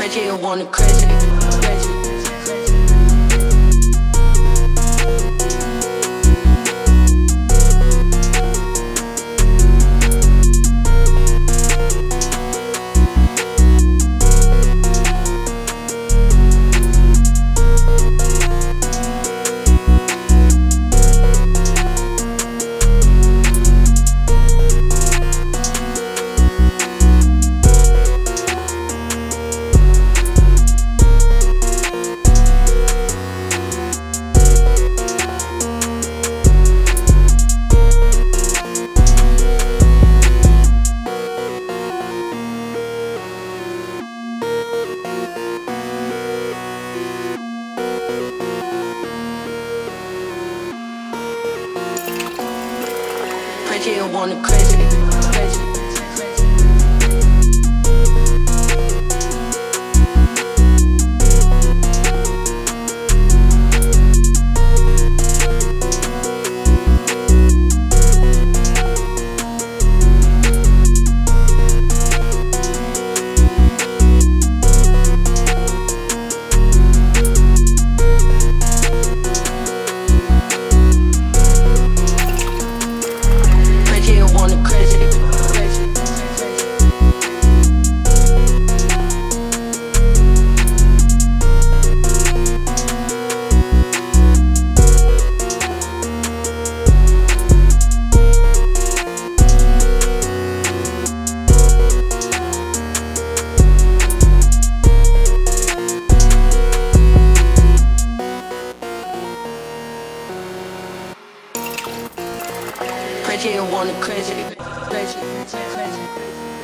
Reggie wanna crazy. crazy. Reggie wanna crazy. crazy. Reggie wanna crazy. Crazy. crazy.